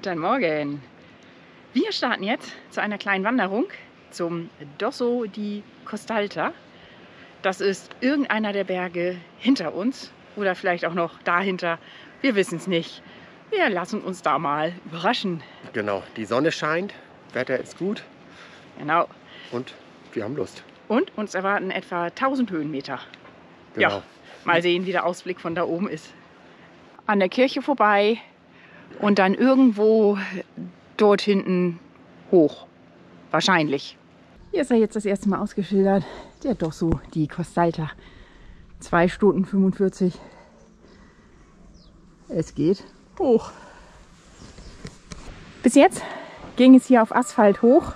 Guten Morgen. Wir starten jetzt zu einer kleinen Wanderung zum Dosso di Costalta. Das ist irgendeiner der Berge hinter uns oder vielleicht auch noch dahinter. Wir wissen es nicht. Wir lassen uns da mal überraschen. Genau, die Sonne scheint, Wetter ist gut Genau. und wir haben Lust. Und uns erwarten etwa 1000 Höhenmeter. Genau. Ja, mal sehen, wie der Ausblick von da oben ist. An der Kirche vorbei und dann irgendwo dort hinten hoch. Wahrscheinlich. Hier ist er jetzt das erste Mal ausgeschildert. Der Dosso di Costalta. 2 Stunden 45. Es geht hoch. Bis jetzt ging es hier auf Asphalt hoch.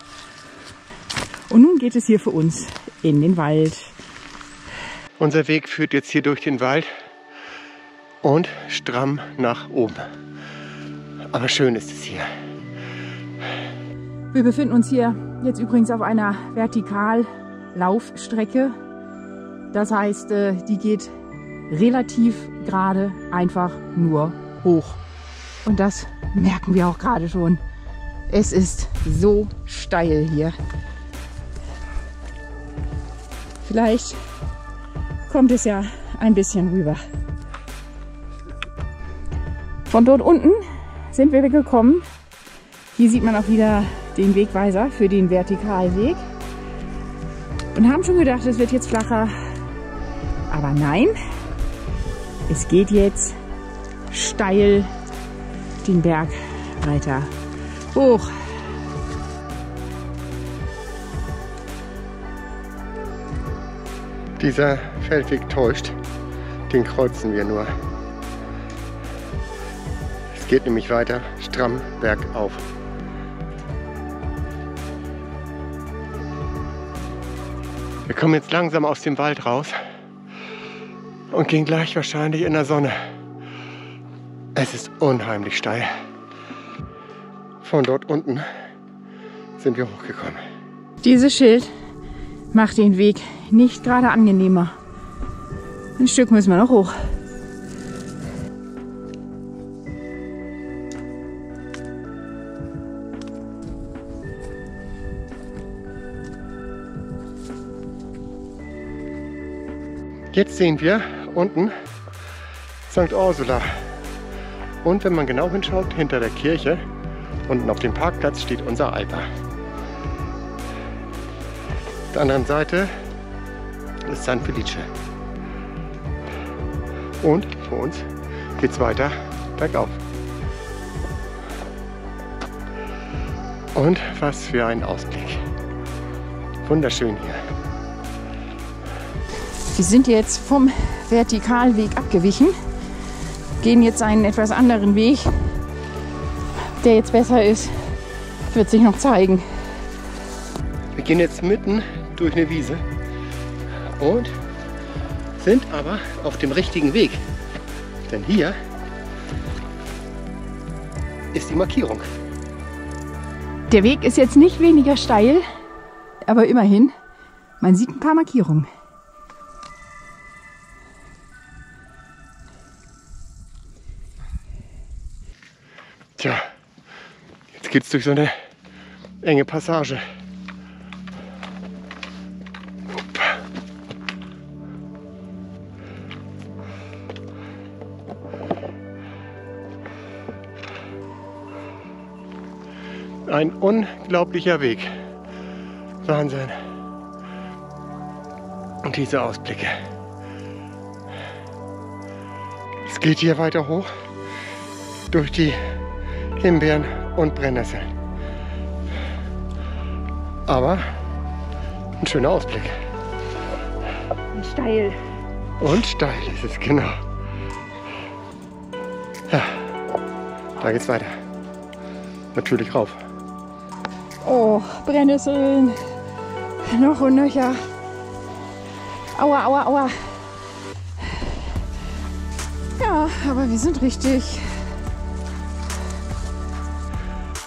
Und nun geht es hier für uns in den Wald. Unser Weg führt jetzt hier durch den Wald und stramm nach oben. Aber schön ist es hier. Wir befinden uns hier jetzt übrigens auf einer Vertikallaufstrecke. Das heißt, äh, die geht relativ gerade einfach nur hoch. Und das merken wir auch gerade schon. Es ist so steil hier. Vielleicht kommt es ja ein bisschen rüber. Von dort unten sind wir gekommen. Hier sieht man auch wieder den Wegweiser für den Vertikalweg. Und haben schon gedacht, es wird jetzt flacher. Aber nein, es geht jetzt steil den Berg weiter hoch. Dieser Feldweg täuscht. Den kreuzen wir nur. Geht nämlich weiter stramm bergauf. Wir kommen jetzt langsam aus dem Wald raus und gehen gleich wahrscheinlich in der Sonne. Es ist unheimlich steil. Von dort unten sind wir hochgekommen. Dieses Schild macht den Weg nicht gerade angenehmer. Ein Stück müssen wir noch hoch. Jetzt sehen wir unten St. Ursula. Und wenn man genau hinschaut, hinter der Kirche, unten auf dem Parkplatz steht unser Alter. Auf der anderen Seite ist San Felice. Und vor uns geht es weiter bergauf. Und was für ein Ausblick. Wunderschön hier. Wir sind jetzt vom Vertikalweg abgewichen, gehen jetzt einen etwas anderen Weg. Der jetzt besser ist, wird sich noch zeigen. Wir gehen jetzt mitten durch eine Wiese und sind aber auf dem richtigen Weg. Denn hier ist die Markierung. Der Weg ist jetzt nicht weniger steil, aber immerhin, man sieht ein paar Markierungen. Geht's durch so eine enge Passage. Ein unglaublicher Weg. Wahnsinn. Und diese Ausblicke. Es geht hier weiter hoch durch die Himbeeren und Brennnesseln. Aber ein schöner Ausblick. Steil. Und steil ist es, genau. Ja, da geht's weiter. Natürlich rauf. Oh, Brennnesseln. Noch und nöcher. Aua, aua, aua. Ja, aber wir sind richtig.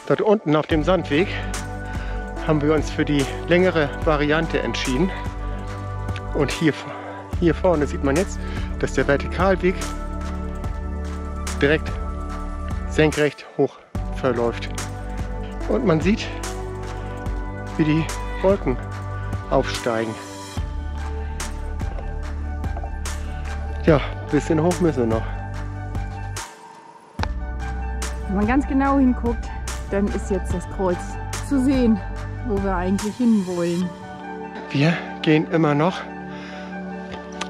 Dort unten auf dem Sandweg haben wir uns für die längere Variante entschieden. Und hier, hier vorne sieht man jetzt, dass der Vertikalweg direkt senkrecht hoch verläuft. Und man sieht, wie die Wolken aufsteigen. Ja, ein bisschen hoch müssen wir noch. Wenn man ganz genau hinguckt, dann ist jetzt das Kreuz zu sehen, wo wir eigentlich hinwollen. Wir gehen immer noch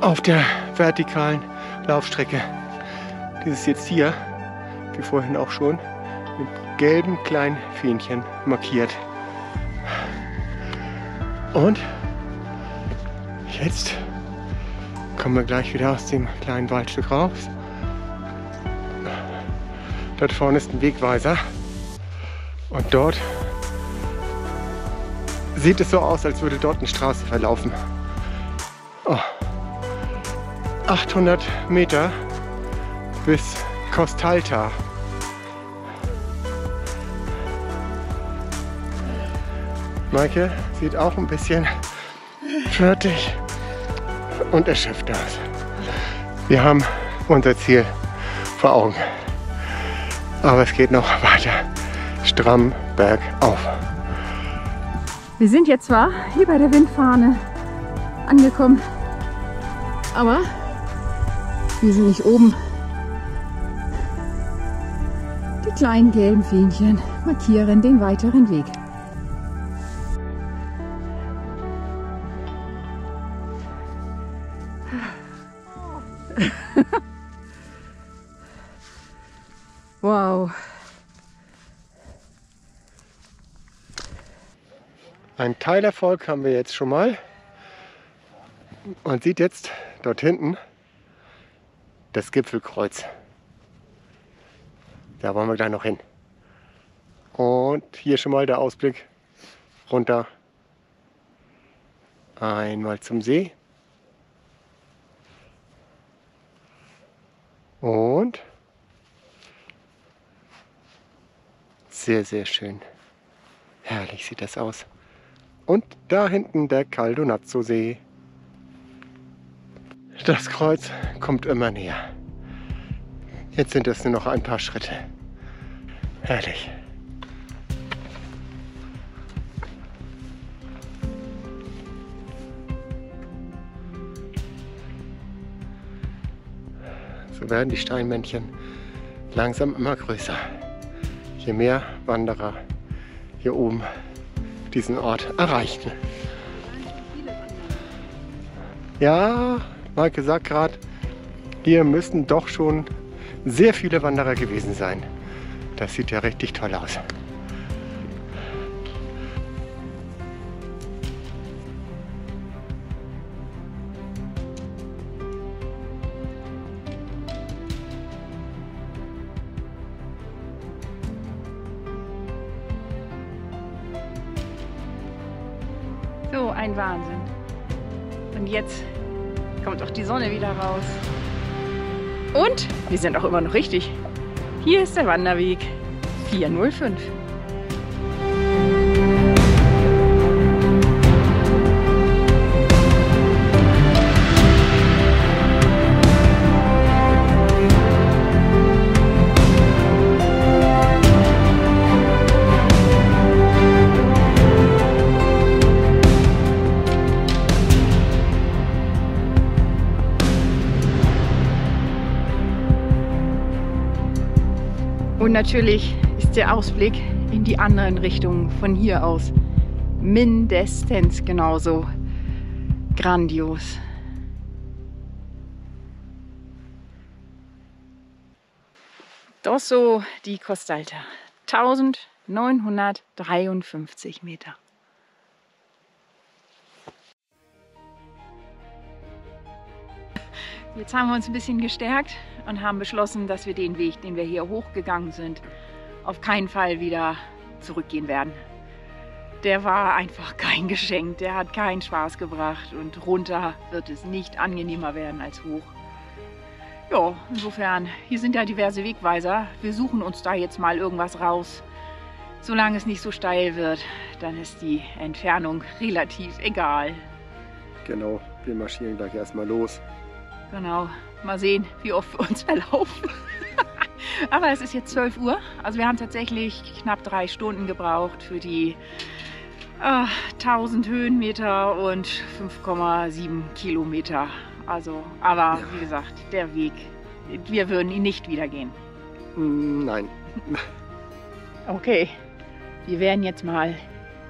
auf der vertikalen Laufstrecke. Dieses jetzt hier, wie vorhin auch schon, mit gelben kleinen Fähnchen markiert. Und jetzt kommen wir gleich wieder aus dem kleinen Waldstück raus. Dort vorne ist ein Wegweiser. Und dort sieht es so aus, als würde dort eine Straße verlaufen. Oh. 800 Meter bis Kostalta. Maike sieht auch ein bisschen fertig und erschöpft aus. Wir haben unser Ziel vor Augen. Aber es geht noch weiter stramm bergauf. Wir sind jetzt zwar hier bei der Windfahne angekommen, aber wir sind nicht oben. Die kleinen gelben Fähnchen markieren den weiteren Weg. Ein Teilerfolg haben wir jetzt schon mal. Man sieht jetzt dort hinten das Gipfelkreuz. Da wollen wir gleich noch hin. Und hier schon mal der Ausblick runter. Einmal zum See. Und sehr, sehr schön. Herrlich sieht das aus. Und da hinten der Caldonazzo-See. Das Kreuz kommt immer näher. Jetzt sind es nur noch ein paar Schritte. Herrlich. So werden die Steinmännchen langsam immer größer. Je mehr Wanderer hier oben diesen Ort erreichen. Ja, Maike sagt gerade, hier müssen doch schon sehr viele Wanderer gewesen sein. Das sieht ja richtig toll aus. So ein Wahnsinn. Und jetzt kommt auch die Sonne wieder raus. Und wir sind auch immer noch richtig. Hier ist der Wanderweg 405. natürlich ist der Ausblick in die anderen Richtungen von hier aus mindestens genauso grandios. Dosso di Costalta, 1953 Meter. Jetzt haben wir uns ein bisschen gestärkt und haben beschlossen, dass wir den Weg, den wir hier hochgegangen sind, auf keinen Fall wieder zurückgehen werden. Der war einfach kein Geschenk, der hat keinen Spaß gebracht und runter wird es nicht angenehmer werden als hoch. Ja, insofern, hier sind ja diverse Wegweiser. Wir suchen uns da jetzt mal irgendwas raus. Solange es nicht so steil wird, dann ist die Entfernung relativ egal. Genau, wir marschieren gleich erstmal los. Genau, mal sehen, wie oft wir uns verlaufen. Aber es ist jetzt 12 Uhr. Also wir haben tatsächlich knapp drei Stunden gebraucht für die äh, 1000 Höhenmeter und 5,7 Kilometer. Also, aber wie gesagt, der Weg, wir würden ihn nicht wieder gehen. Nein. Okay, wir werden jetzt mal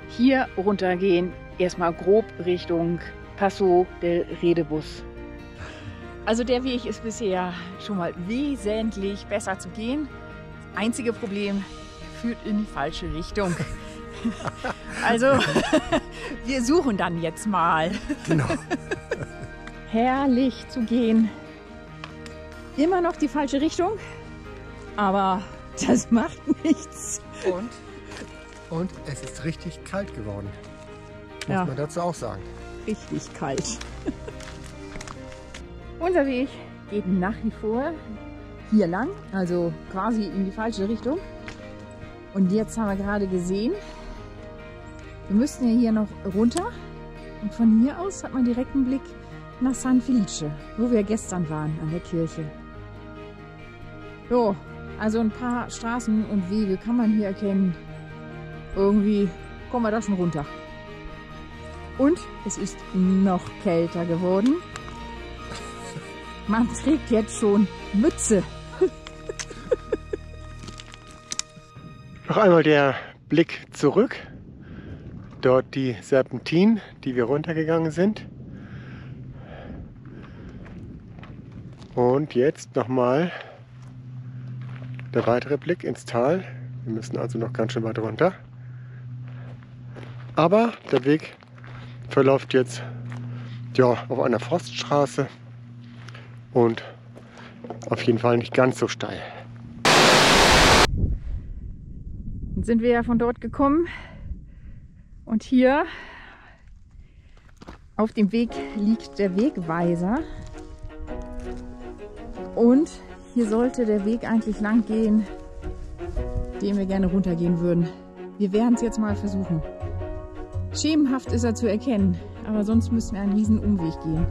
hier runtergehen. Erstmal grob Richtung Passo del Redebus. Also der Weg ist bisher schon mal wesentlich besser zu gehen. Das einzige Problem führt in die falsche Richtung. Also wir suchen dann jetzt mal. Genau. Herrlich zu gehen. Immer noch die falsche Richtung, aber das macht nichts. Und? Und es ist richtig kalt geworden. Muss Ja. man dazu auch sagen. richtig kalt. Unser Weg geht nach wie vor hier lang, also quasi in die falsche Richtung. Und jetzt haben wir gerade gesehen, wir müssten ja hier noch runter. Und von hier aus hat man direkt einen Blick nach San Felice, wo wir gestern waren, an der Kirche. Jo, also ein paar Straßen und Wege kann man hier erkennen. Irgendwie kommen wir da schon runter. Und es ist noch kälter geworden. Man trägt jetzt schon Mütze. Noch einmal der Blick zurück. Dort die Serpentin, die wir runtergegangen sind. Und jetzt nochmal der weitere Blick ins Tal. Wir müssen also noch ganz schön weit runter. Aber der Weg verläuft jetzt ja, auf einer Forststraße und auf jeden Fall nicht ganz so steil. Jetzt sind wir ja von dort gekommen. Und hier auf dem Weg liegt der Wegweiser. Und hier sollte der Weg eigentlich lang gehen, den wir gerne runtergehen würden. Wir werden es jetzt mal versuchen. Schemenhaft ist er zu erkennen, aber sonst müssen wir einen riesen Umweg gehen.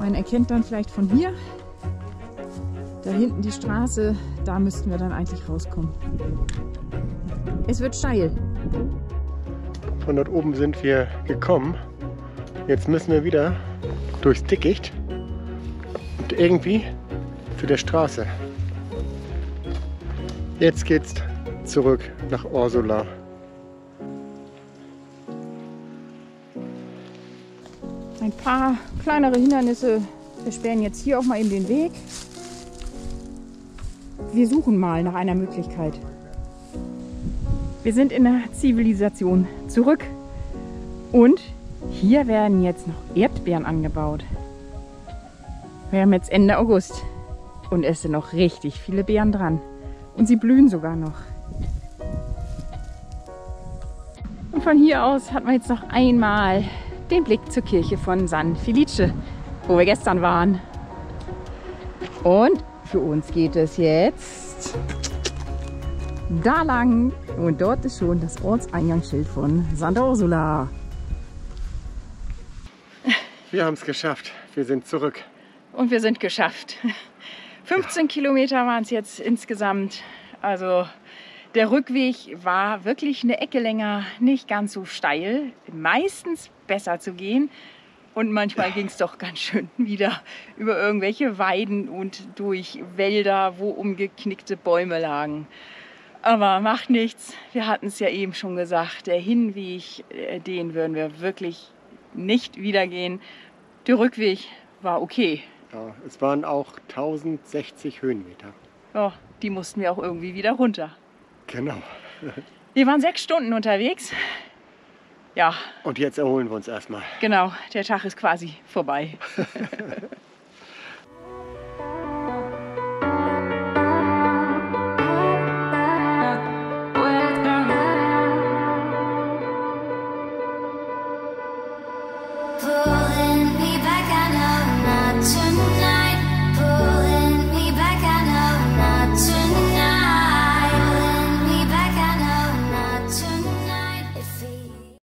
Man erkennt dann vielleicht von hier, da hinten die Straße, da müssten wir dann eigentlich rauskommen. Es wird steil. Von dort oben sind wir gekommen. Jetzt müssen wir wieder durchs Dickicht und irgendwie zu der Straße. Jetzt geht's zurück nach Ursula. Ein paar kleinere Hindernisse versperren jetzt hier auch mal eben den Weg. Wir suchen mal nach einer Möglichkeit. Wir sind in der Zivilisation zurück und hier werden jetzt noch Erdbeeren angebaut. Wir haben jetzt Ende August und es sind noch richtig viele Beeren dran. Und sie blühen sogar noch. Und von hier aus hat man jetzt noch einmal den Blick zur Kirche von San Felice, wo wir gestern waren. Und für uns geht es jetzt da lang. Und dort ist schon das Ortseingangsschild von Santa Ursula. Wir haben es geschafft. Wir sind zurück. Und wir sind geschafft. 15 Kilometer waren es jetzt insgesamt. Also der Rückweg war wirklich eine Ecke länger, nicht ganz so steil. Meistens besser zu gehen. Und manchmal ging es doch ganz schön wieder über irgendwelche Weiden und durch Wälder, wo umgeknickte Bäume lagen. Aber macht nichts. Wir hatten es ja eben schon gesagt. Der Hinweg, äh, den würden wir wirklich nicht wieder gehen. Der Rückweg war okay. Ja, es waren auch 1060 Höhenmeter. Ja, die mussten wir auch irgendwie wieder runter. Genau. Wir waren sechs Stunden unterwegs. Ja, Und jetzt erholen wir uns erstmal. genau, der Tag ist quasi vorbei.